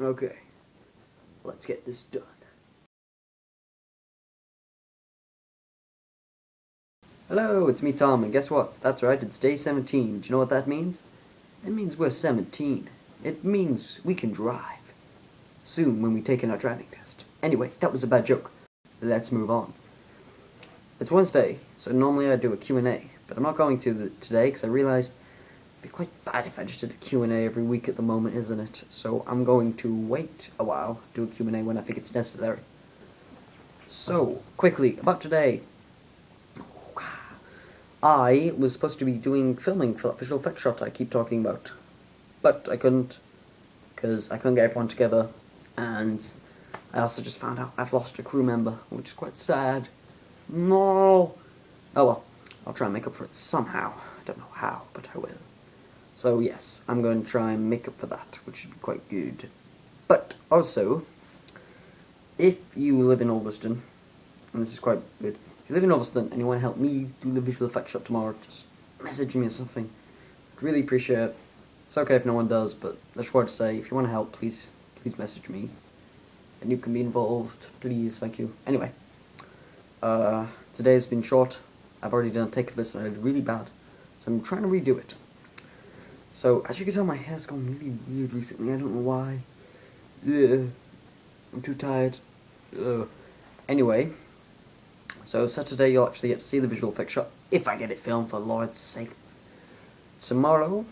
Okay, let's get this done. Hello, it's me Tom, and guess what? That's right, it's day 17. Do you know what that means? It means we're 17. It means we can drive. Soon, when we take in our driving test. Anyway, that was a bad joke. Let's move on. It's Wednesday, so normally I do a Q&A, but I'm not going to today because I realized be quite bad if I just did a Q&A every week at the moment, isn't it? So I'm going to wait a while, do a Q&A when I think it's necessary. So, quickly, about today. I was supposed to be doing filming for that visual effects shot I keep talking about, but I couldn't because I couldn't get everyone together, and I also just found out I've lost a crew member, which is quite sad. No. Oh well, I'll try and make up for it somehow. I don't know how, but I will. So yes, I'm going to try and make up for that, which should be quite good. But also, if you live in Ulverston, and this is quite good, if you live in Ulverston and you want to help me do the visual effects shop tomorrow, just message me or something. I'd really appreciate it. It's okay if no one does, but that's wanted to say, if you want to help, please, please message me. And you can be involved, please, thank you. Anyway, uh, today has been short. I've already done a take of this and I did really bad. So I'm trying to redo it. So, as you can tell, my hair's gone really weird recently. I don't know why. I'm too tired. Ugh. Anyway, so Saturday you'll actually get to see the visual shot, if I get it filmed, for Lord's sake. Tomorrow,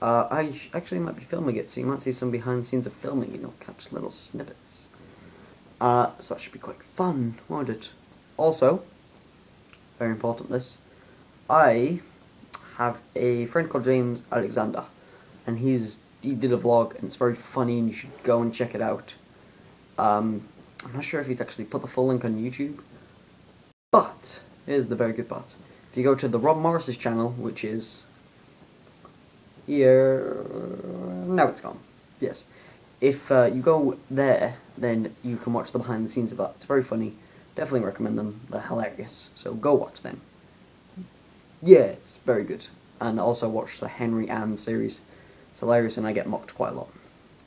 uh, I actually might be filming it, so you might see some behind the scenes of filming, you know, catch little snippets. Uh, so that should be quite fun, won't it? Also, very important this, I have a friend called James Alexander, and he's he did a vlog, and it's very funny, and you should go and check it out. Um, I'm not sure if he's actually put the full link on YouTube, but here's the very good part. If you go to the Rob Morris's channel, which is here, now it's gone. Yes, if uh, you go there, then you can watch the behind the scenes of that. It's very funny. Definitely recommend them. They're hilarious. So go watch them. Yeah, it's very good. And also watch the Henry Ann series. It's hilarious and I get mocked quite a lot.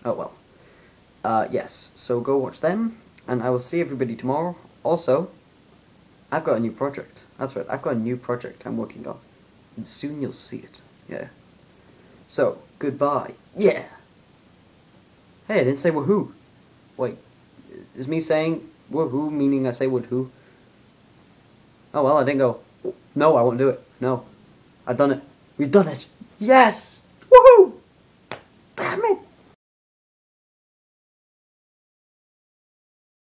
Oh well. Uh, yes, so go watch them. And I will see everybody tomorrow. Also, I've got a new project. That's right, I've got a new project I'm working on. And soon you'll see it. Yeah. So, goodbye. Yeah! Hey, I didn't say woohoo. Wait, is me saying woohoo meaning I say woohoo? Oh well, I didn't go. No, I won't do it. No. I've done it. We've done it. Yes! Woohoo! Damn it!